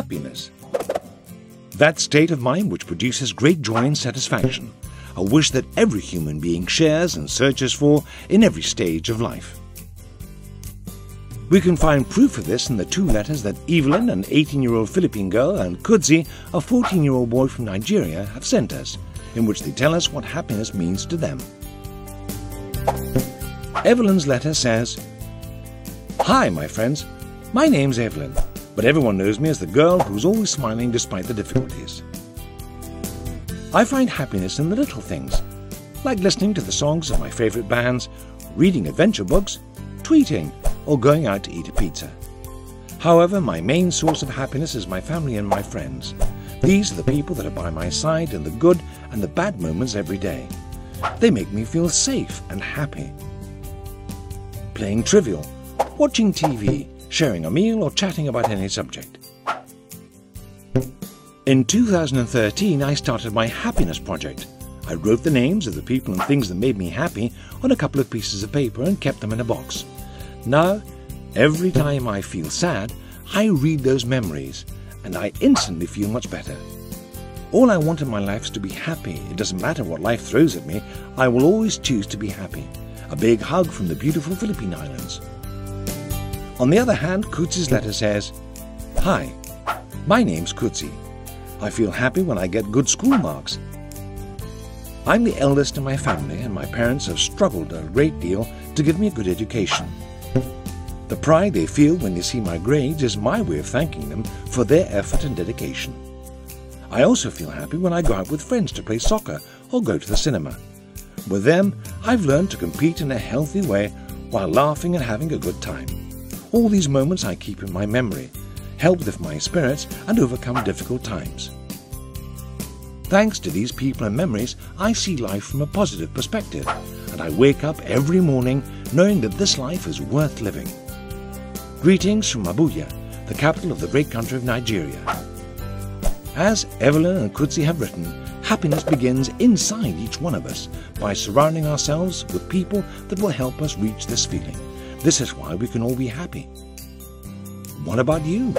happiness. That state of mind which produces great joy and satisfaction, a wish that every human being shares and searches for in every stage of life. We can find proof of this in the two letters that Evelyn, an 18-year-old Philippine girl, and Kudzi, a 14-year-old boy from Nigeria, have sent us, in which they tell us what happiness means to them. Evelyn's letter says, Hi, my friends. My name's Evelyn, but everyone knows me as the girl who's always smiling despite the difficulties. I find happiness in the little things, like listening to the songs of my favorite bands, reading adventure books, tweeting, or going out to eat a pizza. However, my main source of happiness is my family and my friends. These are the people that are by my side in the good and the bad moments every day. They make me feel safe and happy. Playing trivial, watching TV, sharing a meal, or chatting about any subject. In 2013, I started my happiness project. I wrote the names of the people and things that made me happy on a couple of pieces of paper and kept them in a box. Now, every time I feel sad, I read those memories and I instantly feel much better. All I want in my life is to be happy. It doesn't matter what life throws at me, I will always choose to be happy. A big hug from the beautiful Philippine Islands. On the other hand, Kutsi's letter says, Hi, my name's Kutsi. I feel happy when I get good school marks. I'm the eldest in my family and my parents have struggled a great deal to give me a good education. The pride they feel when they see my grades is my way of thanking them for their effort and dedication. I also feel happy when I go out with friends to play soccer or go to the cinema. With them, I've learned to compete in a healthy way while laughing and having a good time. All these moments I keep in my memory, help lift my spirits and overcome difficult times. Thanks to these people and memories, I see life from a positive perspective, and I wake up every morning knowing that this life is worth living. Greetings from Abuja, the capital of the great country of Nigeria. As Evelyn and Kutsi have written, happiness begins inside each one of us by surrounding ourselves with people that will help us reach this feeling. This is why we can all be happy. What about you?